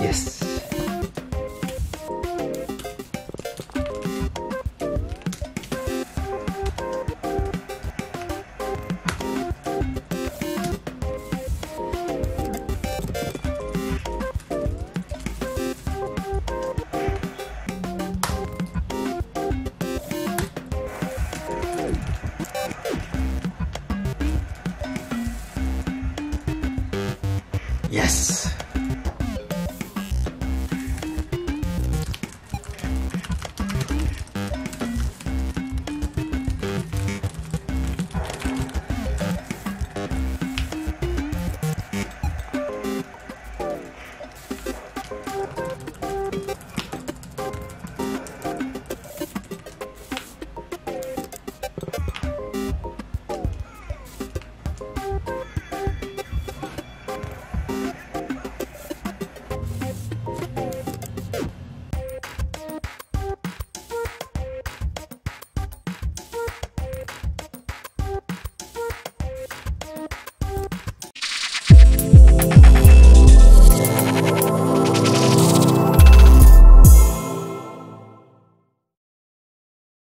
Yes. Yes.